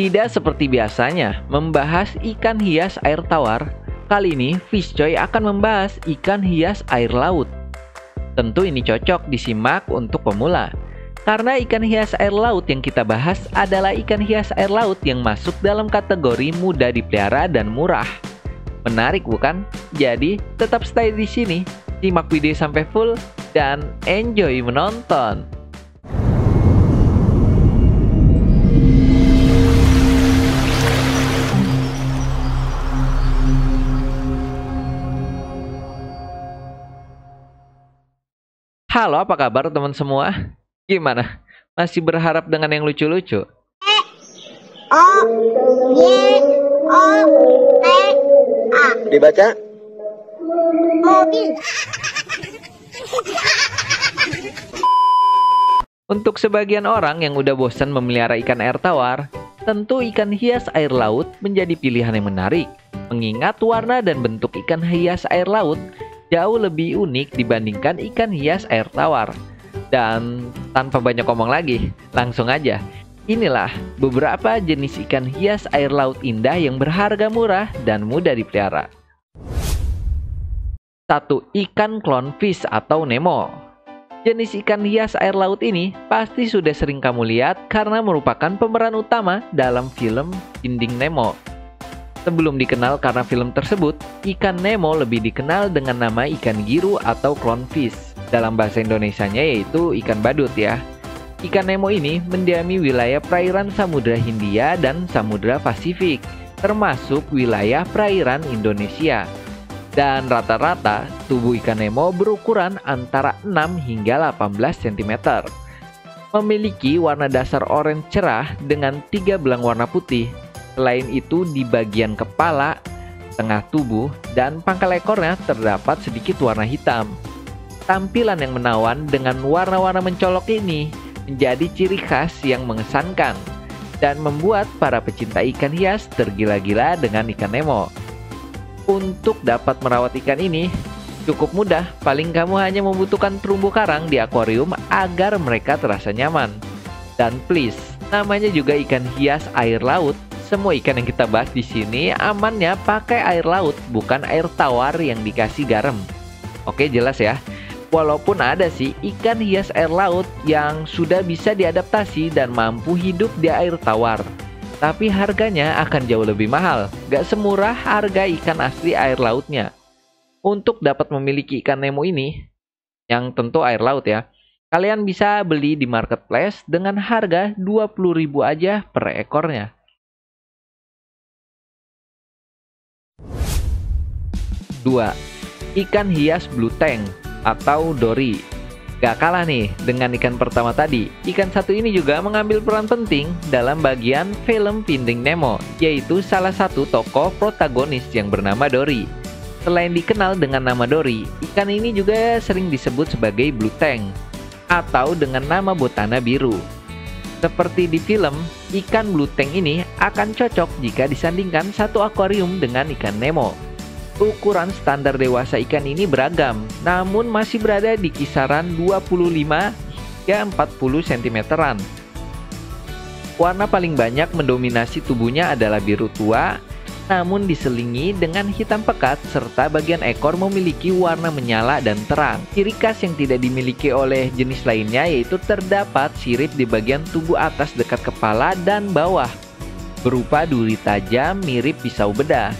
Tidak seperti biasanya membahas ikan hias air tawar, kali ini Fishcoy akan membahas ikan hias air laut. Tentu ini cocok disimak untuk pemula. Karena ikan hias air laut yang kita bahas adalah ikan hias air laut yang masuk dalam kategori mudah dipelihara dan murah. Menarik bukan? Jadi, tetap stay di sini, simak video sampai full dan enjoy menonton. Halo, apa kabar teman semua? Gimana? Masih berharap dengan yang lucu-lucu? O Y O T A Dibaca? mobil Untuk sebagian orang yang udah bosan memelihara ikan air tawar, tentu ikan hias air laut menjadi pilihan yang menarik. Mengingat warna dan bentuk ikan hias air laut jauh lebih unik dibandingkan ikan hias air tawar. Dan tanpa banyak ngomong lagi, langsung aja. Inilah beberapa jenis ikan hias air laut indah yang berharga murah dan mudah dipelihara. 1. Ikan clownfish atau Nemo Jenis ikan hias air laut ini pasti sudah sering kamu lihat karena merupakan pemeran utama dalam film Finding Nemo. Sebelum dikenal karena film tersebut, ikan Nemo lebih dikenal dengan nama ikan giru atau clownfish. Dalam bahasa Indonesianya yaitu ikan badut ya. Ikan Nemo ini mendiami wilayah perairan Samudra Hindia dan Samudra Pasifik, termasuk wilayah perairan Indonesia. Dan rata-rata tubuh ikan Nemo berukuran antara 6 hingga 18 cm. Memiliki warna dasar oranye cerah dengan tiga belang warna putih. Selain itu di bagian kepala, tengah tubuh, dan pangkal ekornya terdapat sedikit warna hitam. Tampilan yang menawan dengan warna-warna mencolok ini menjadi ciri khas yang mengesankan dan membuat para pecinta ikan hias tergila-gila dengan ikan Nemo. Untuk dapat merawat ikan ini cukup mudah, paling kamu hanya membutuhkan terumbu karang di akuarium agar mereka terasa nyaman. Dan please, namanya juga ikan hias air laut. Semua ikan yang kita bahas di sini amannya pakai air laut, bukan air tawar yang dikasih garam. Oke, jelas ya. Walaupun ada sih ikan hias air laut yang sudah bisa diadaptasi dan mampu hidup di air tawar. Tapi harganya akan jauh lebih mahal, gak semurah harga ikan asli air lautnya. Untuk dapat memiliki ikan Nemo ini, yang tentu air laut ya, kalian bisa beli di marketplace dengan harga 20.000 aja per ekornya. Dua, ikan hias blue tank atau Dory. Gak kalah nih dengan ikan pertama tadi, ikan satu ini juga mengambil peran penting dalam bagian film Finding Nemo, yaitu salah satu tokoh protagonis yang bernama Dory. Selain dikenal dengan nama Dory, ikan ini juga sering disebut sebagai Blue Tank atau dengan nama botana biru. Seperti di film, ikan Blue Tank ini akan cocok jika disandingkan satu akuarium dengan ikan Nemo. Ukuran standar dewasa ikan ini beragam, namun masih berada di kisaran 25 hingga 40 cm-an. Warna paling banyak mendominasi tubuhnya adalah biru tua, namun diselingi dengan hitam pekat serta bagian ekor memiliki warna menyala dan terang. Ciri khas yang tidak dimiliki oleh jenis lainnya yaitu terdapat sirip di bagian tubuh atas dekat kepala dan bawah, berupa duri tajam mirip pisau bedah.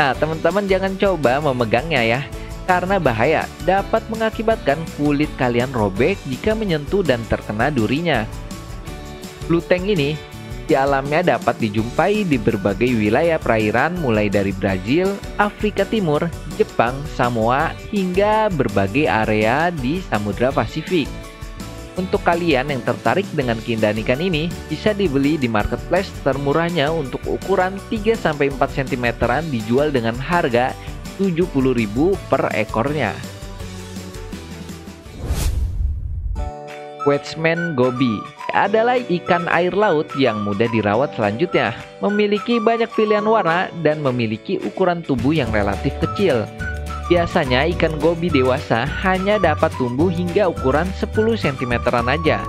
Nah, teman-teman jangan coba memegangnya ya, karena bahaya dapat mengakibatkan kulit kalian robek jika menyentuh dan terkena durinya. Blue tank ini di alamnya dapat dijumpai di berbagai wilayah perairan mulai dari Brazil, Afrika Timur, Jepang, Samoa, hingga berbagai area di Samudra Pasifik. Untuk kalian yang tertarik dengan keindahan ikan ini, bisa dibeli di marketplace termurahnya untuk ukuran 3-4 cm-an dijual dengan harga 70.000 per ekornya. Wedgeman Gobi adalah ikan air laut yang mudah dirawat selanjutnya, memiliki banyak pilihan warna dan memiliki ukuran tubuh yang relatif kecil. Biasanya ikan gobi dewasa hanya dapat tumbuh hingga ukuran 10 cm aja.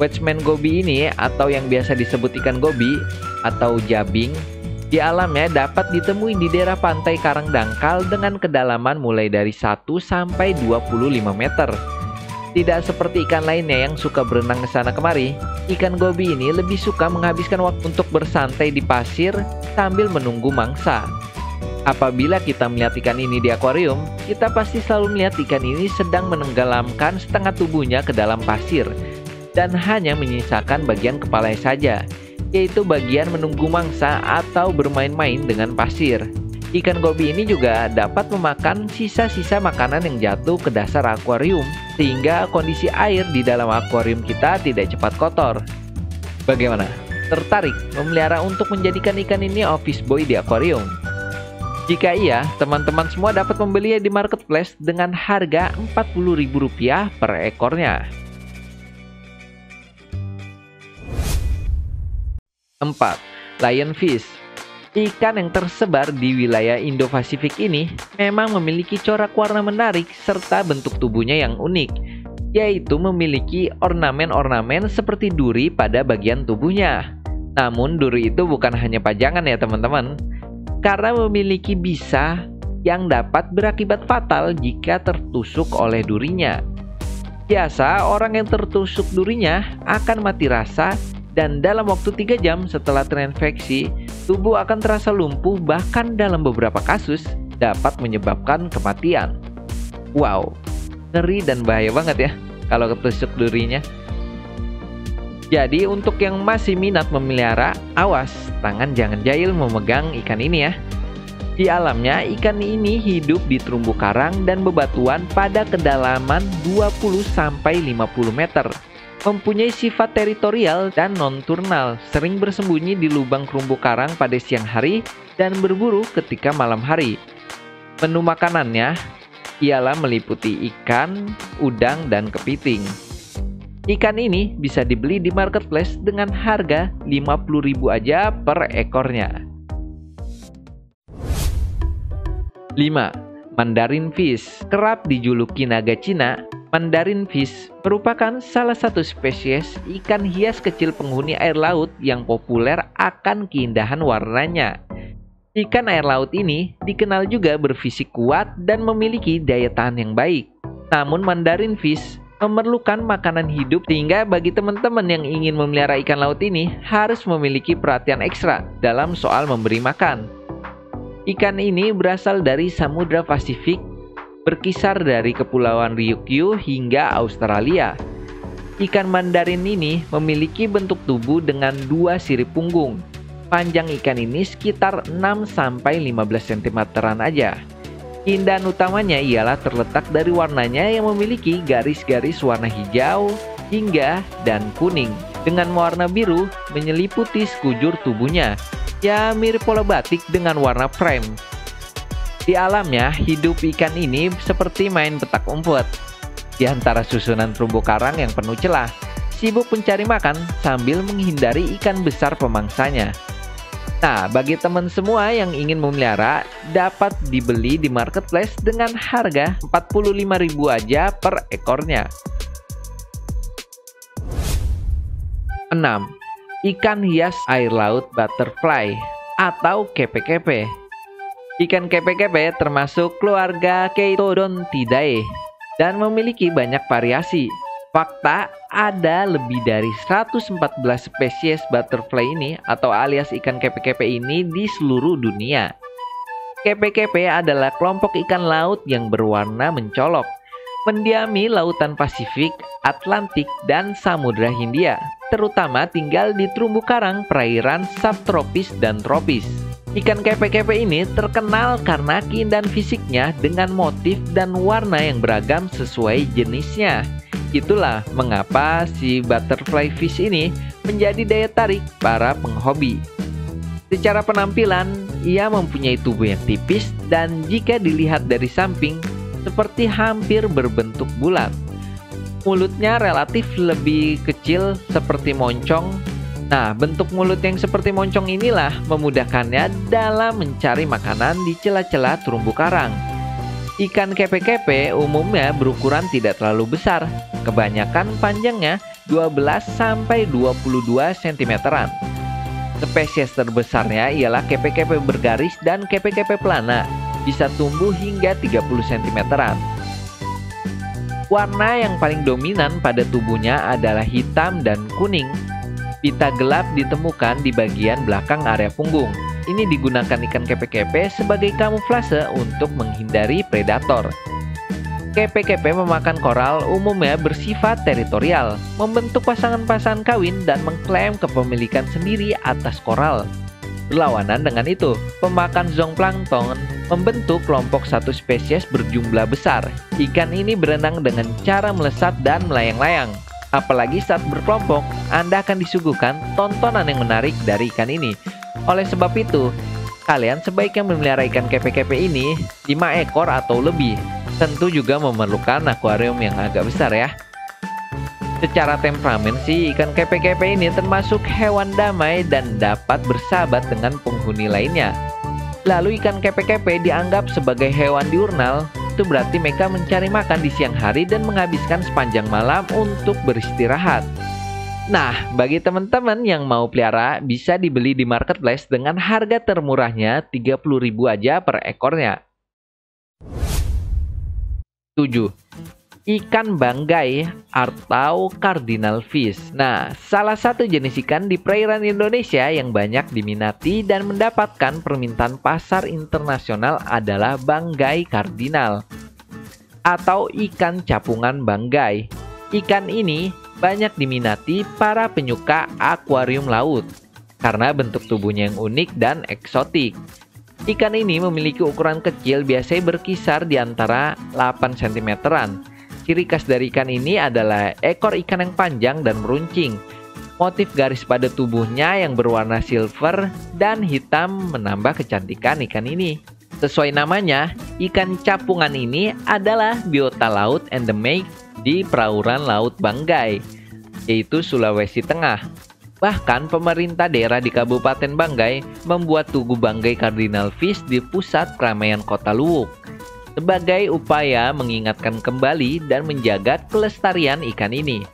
Wedgeman gobi ini atau yang biasa disebut ikan gobi atau jabing di alamnya dapat ditemui di daerah pantai Karang Dangkal dengan kedalaman mulai dari 1 sampai 25 meter. Tidak seperti ikan lainnya yang suka berenang ke sana kemari, ikan gobi ini lebih suka menghabiskan waktu untuk bersantai di pasir sambil menunggu mangsa. Apabila kita melihat ikan ini di akuarium, kita pasti selalu melihat ikan ini sedang menenggelamkan setengah tubuhnya ke dalam pasir dan hanya menyisakan bagian kepalanya saja yaitu bagian menunggu mangsa atau bermain-main dengan pasir. Ikan gobi ini juga dapat memakan sisa-sisa makanan yang jatuh ke dasar akuarium, sehingga kondisi air di dalam akuarium kita tidak cepat kotor. Bagaimana? Tertarik memelihara untuk menjadikan ikan ini office boy di akuarium? Jika iya, teman-teman semua dapat membelinya di marketplace dengan harga Rp40.000 per ekornya. 4. Lionfish Ikan yang tersebar di wilayah Indo-Pasifik ini memang memiliki corak warna menarik serta bentuk tubuhnya yang unik, yaitu memiliki ornamen-ornamen seperti duri pada bagian tubuhnya. Namun duri itu bukan hanya pajangan ya teman-teman, karena memiliki bisa yang dapat berakibat fatal jika tertusuk oleh durinya. Biasa orang yang tertusuk durinya akan mati rasa dan dalam waktu 3 jam setelah terinfeksi, tubuh akan terasa lumpuh bahkan dalam beberapa kasus dapat menyebabkan kematian. Wow, ngeri dan bahaya banget ya kalau ketusuk durinya. Jadi untuk yang masih minat memelihara, awas, tangan jangan jahil memegang ikan ini ya. Di alamnya, ikan ini hidup di terumbu karang dan bebatuan pada kedalaman 20-50 meter mempunyai sifat teritorial dan nonturnal, sering bersembunyi di lubang kerumbu karang pada siang hari dan berburu ketika malam hari. Menu makanannya ialah meliputi ikan, udang, dan kepiting. Ikan ini bisa dibeli di marketplace dengan harga 50.000 aja per ekornya. 5. Mandarin fish kerap dijuluki naga Cina Mandarin fish merupakan salah satu spesies ikan hias kecil penghuni air laut yang populer akan keindahan warnanya. Ikan air laut ini dikenal juga berfisik kuat dan memiliki daya tahan yang baik. Namun Mandarin fish memerlukan makanan hidup sehingga bagi teman-teman yang ingin memelihara ikan laut ini harus memiliki perhatian ekstra dalam soal memberi makan. Ikan ini berasal dari Samudra Pasifik berkisar dari Kepulauan Ryukyu hingga Australia. Ikan mandarin ini memiliki bentuk tubuh dengan dua sirip punggung. Panjang ikan ini sekitar 6-15 cm aja. Keindahan utamanya ialah terletak dari warnanya yang memiliki garis-garis warna hijau, hingga, dan kuning. Dengan warna biru menyeliputi sekujur tubuhnya. Ya mirip pola batik dengan warna frame di alamnya, hidup ikan ini seperti main petak umpet. Di antara susunan terumbu karang yang penuh celah, sibuk mencari makan sambil menghindari ikan besar pemangsanya. Nah, bagi teman semua yang ingin memelihara, dapat dibeli di marketplace dengan harga 45.000 aja per ekornya. 6. Ikan hias air laut butterfly atau kepe-kepe Ikan kepe-kepe termasuk keluarga Keitodontidae dan memiliki banyak variasi. Fakta, ada lebih dari 114 spesies butterfly ini atau alias ikan kepe-kepe ini di seluruh dunia. Kepe-kepe adalah kelompok ikan laut yang berwarna mencolok, mendiami lautan Pasifik, Atlantik, dan Samudra Hindia, terutama tinggal di terumbu karang perairan subtropis dan tropis. Ikan kepe-kepe ini terkenal karena keindahan fisiknya dengan motif dan warna yang beragam sesuai jenisnya. Itulah mengapa si butterfly fish ini menjadi daya tarik para penghobi. Secara penampilan, ia mempunyai tubuh yang tipis dan jika dilihat dari samping, seperti hampir berbentuk bulat. Mulutnya relatif lebih kecil seperti moncong Nah, bentuk mulut yang seperti moncong inilah memudahkannya dalam mencari makanan di celah-celah terumbu karang. Ikan kepe-kepe umumnya berukuran tidak terlalu besar, kebanyakan panjangnya 12 22 cm. Spesies terbesarnya ialah kepe-kepe bergaris dan kepe-kepe pelana, bisa tumbuh hingga 30 cm-an. Warna yang paling dominan pada tubuhnya adalah hitam dan kuning. Pita gelap ditemukan di bagian belakang area punggung. Ini digunakan ikan kepe-kepe sebagai kamuflase untuk menghindari predator. Kepe-kepe memakan koral umumnya bersifat teritorial, membentuk pasangan-pasangan kawin dan mengklaim kepemilikan sendiri atas koral. Berlawanan dengan itu, pemakan zooplankton membentuk kelompok satu spesies berjumlah besar. Ikan ini berenang dengan cara melesat dan melayang-layang. Apalagi saat berkelompok, Anda akan disuguhkan tontonan yang menarik dari ikan ini. Oleh sebab itu, kalian sebaiknya memelihara ikan kepe-kepe ini 5 ekor atau lebih tentu juga memerlukan akuarium yang agak besar ya. Secara temperamen sih ikan kepe-kepe ini termasuk hewan damai dan dapat bersahabat dengan penghuni lainnya. Lalu ikan kepe-kepe dianggap sebagai hewan diurnal, itu berarti mereka mencari makan di siang hari dan menghabiskan sepanjang malam untuk beristirahat. Nah, bagi teman-teman yang mau pelihara, bisa dibeli di marketplace dengan harga termurahnya 30.000 aja per ekornya. 7. Ikan banggai atau cardinal fish. Nah, salah satu jenis ikan di perairan Indonesia yang banyak diminati dan mendapatkan permintaan pasar internasional adalah banggai cardinal atau ikan capungan banggai. Ikan ini banyak diminati para penyuka akuarium laut karena bentuk tubuhnya yang unik dan eksotik. Ikan ini memiliki ukuran kecil biasanya berkisar di antara 8 cm-an. Ciri khas dari ikan ini adalah ekor ikan yang panjang dan meruncing. Motif garis pada tubuhnya yang berwarna silver dan hitam menambah kecantikan ikan ini. Sesuai namanya, ikan capungan ini adalah biota laut endemik di perauran Laut Banggai, yaitu Sulawesi Tengah. Bahkan pemerintah daerah di Kabupaten Banggai membuat Tugu Banggai Cardinal Fish di pusat keramaian kota Luwuk sebagai upaya mengingatkan kembali dan menjaga kelestarian ikan ini.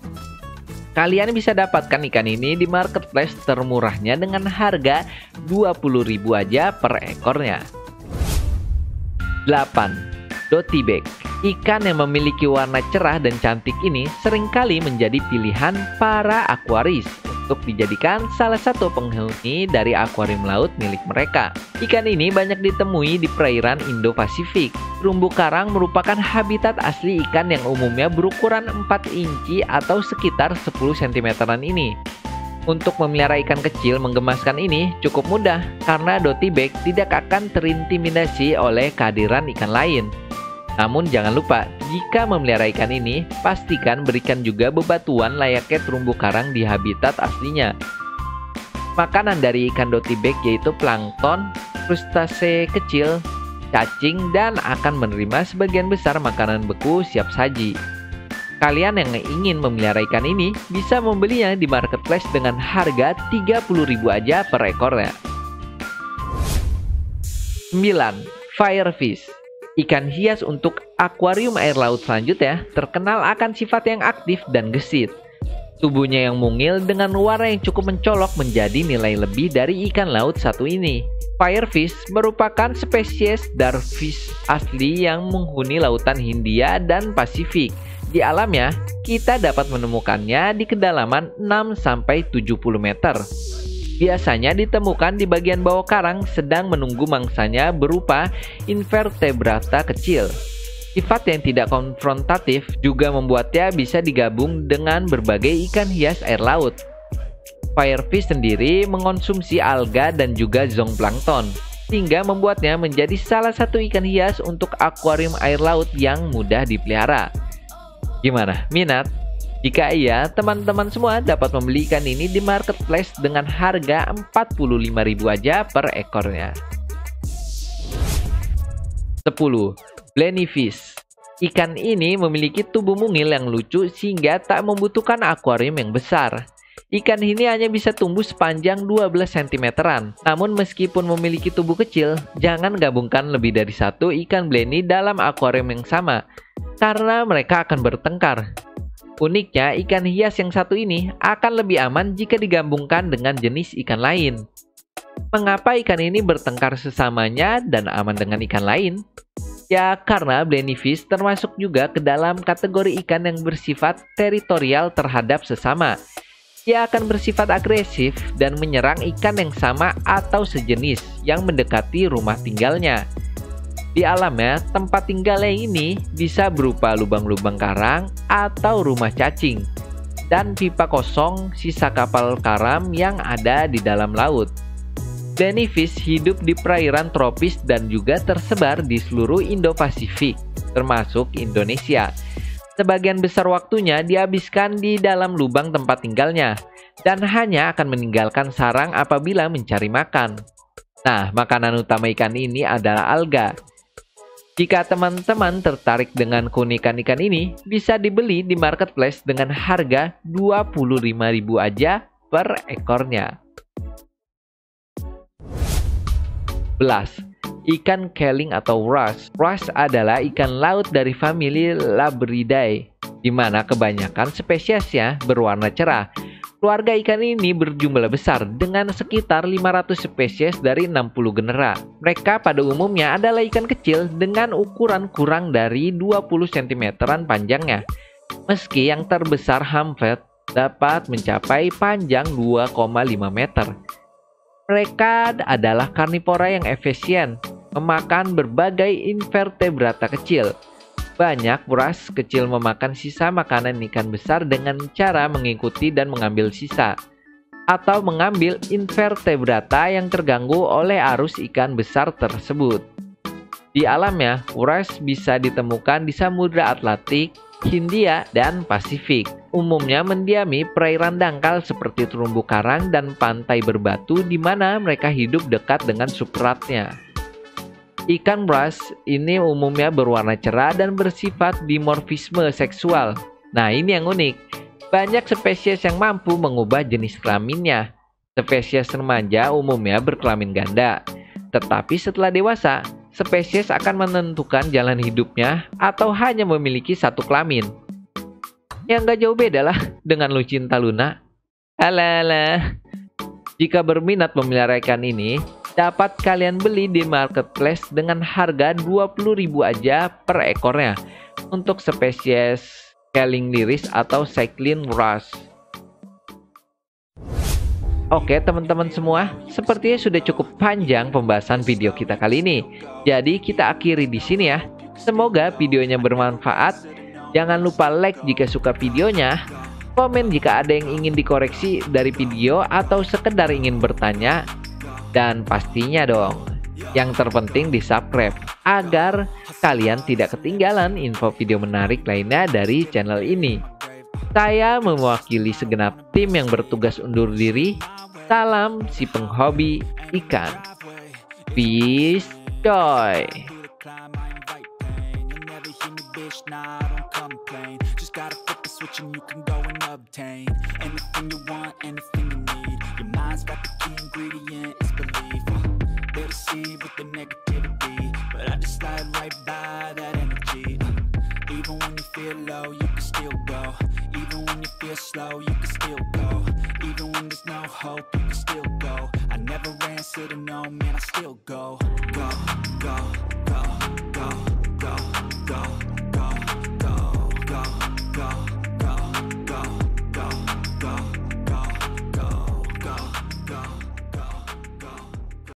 Kalian bisa dapatkan ikan ini di marketplace termurahnya dengan harga 20.000 aja per ekornya. 8. Dotibek Ikan yang memiliki warna cerah dan cantik ini sering kali menjadi pilihan para akuaris untuk dijadikan salah satu penghuni dari akuarium laut milik mereka. Ikan ini banyak ditemui di perairan Indo-Pasifik. Terumbu karang merupakan habitat asli ikan yang umumnya berukuran 4 inci atau sekitar 10 cm ini. Untuk memelihara ikan kecil menggemaskan ini cukup mudah karena doti bag tidak akan terintimidasi oleh kehadiran ikan lain. Namun jangan lupa, jika memelihara ikan ini, pastikan berikan juga bebatuan layaknya terumbu karang di habitat aslinya. Makanan dari ikan dotibek yaitu plankton, frustase kecil, cacing, dan akan menerima sebagian besar makanan beku siap saji. Kalian yang ingin memelihara ikan ini bisa membelinya di marketplace dengan harga 30.000 aja per ekornya. 9. Firefish Ikan hias untuk akuarium air laut selanjutnya terkenal akan sifat yang aktif dan gesit. Tubuhnya yang mungil dengan warna yang cukup mencolok menjadi nilai lebih dari ikan laut satu ini. Firefish merupakan spesies darfish asli yang menghuni lautan Hindia dan Pasifik. Di alamnya, kita dapat menemukannya di kedalaman 6-70 meter biasanya ditemukan di bagian bawah karang sedang menunggu mangsanya berupa invertebrata kecil. Sifat yang tidak konfrontatif juga membuatnya bisa digabung dengan berbagai ikan hias air laut. Firefish sendiri mengonsumsi alga dan juga zooplankton, sehingga membuatnya menjadi salah satu ikan hias untuk akuarium air laut yang mudah dipelihara. Gimana? Minat? Jika iya, teman-teman semua dapat membeli ikan ini di marketplace dengan harga 45.000 aja per ekornya. 10. Blenny fish Ikan ini memiliki tubuh mungil yang lucu sehingga tak membutuhkan akuarium yang besar. Ikan ini hanya bisa tumbuh sepanjang 12 cm-an. Namun meskipun memiliki tubuh kecil, jangan gabungkan lebih dari satu ikan blenny dalam akuarium yang sama, karena mereka akan bertengkar. Uniknya, ikan hias yang satu ini akan lebih aman jika digabungkan dengan jenis ikan lain. Mengapa ikan ini bertengkar sesamanya dan aman dengan ikan lain? Ya, karena blennyfish termasuk juga ke dalam kategori ikan yang bersifat teritorial terhadap sesama. Ia akan bersifat agresif dan menyerang ikan yang sama atau sejenis yang mendekati rumah tinggalnya. Di alamnya, tempat tinggalnya ini bisa berupa lubang-lubang karang atau rumah cacing, dan pipa kosong sisa kapal karam yang ada di dalam laut. Blennyfish hidup di perairan tropis dan juga tersebar di seluruh Indo-Pasifik, termasuk Indonesia. Sebagian besar waktunya dihabiskan di dalam lubang tempat tinggalnya, dan hanya akan meninggalkan sarang apabila mencari makan. Nah, makanan utama ikan ini adalah alga. Jika teman-teman tertarik dengan keunikan ikan ini, bisa dibeli di marketplace dengan harga 25.000 aja per ekornya. Belas, ikan keling atau wrasse. Wrasse adalah ikan laut dari famili Labridae, di mana kebanyakan spesiesnya berwarna cerah. Keluarga ikan ini berjumlah besar dengan sekitar 500 spesies dari 60 genera. Mereka pada umumnya adalah ikan kecil dengan ukuran kurang dari 20 cm panjangnya. Meski yang terbesar hamlet dapat mencapai panjang 2,5 meter. Mereka adalah karnivora yang efisien, memakan berbagai invertebrata kecil. Banyak buras kecil memakan sisa makanan ikan besar dengan cara mengikuti dan mengambil sisa atau mengambil invertebrata yang terganggu oleh arus ikan besar tersebut. Di alamnya, uras bisa ditemukan di Samudra Atlantik, Hindia, dan Pasifik. Umumnya mendiami perairan dangkal seperti terumbu karang dan pantai berbatu di mana mereka hidup dekat dengan substratnya. Ikan brass ini umumnya berwarna cerah dan bersifat dimorfisme seksual. Nah ini yang unik, banyak spesies yang mampu mengubah jenis kelaminnya. Spesies remaja umumnya berkelamin ganda, tetapi setelah dewasa, spesies akan menentukan jalan hidupnya atau hanya memiliki satu kelamin. Yang gak jauh beda lah dengan Lucinta Luna. Alah, Jika berminat memelihara ikan ini, dapat kalian beli di marketplace dengan harga 20.000 aja per ekornya untuk spesies Keling liris atau Cyclin Rush. Oke teman-teman semua, sepertinya sudah cukup panjang pembahasan video kita kali ini. Jadi kita akhiri di sini ya. Semoga videonya bermanfaat. Jangan lupa like jika suka videonya, komen jika ada yang ingin dikoreksi dari video atau sekedar ingin bertanya, dan pastinya dong, yang terpenting di subscribe agar kalian tidak ketinggalan info video menarik lainnya dari channel ini. Saya mewakili segenap tim yang bertugas undur diri. Salam si penghobi ikan. Peace, joy. Even slow, you can still go. Even when there's no hope, you can still go. I never answer to no, man,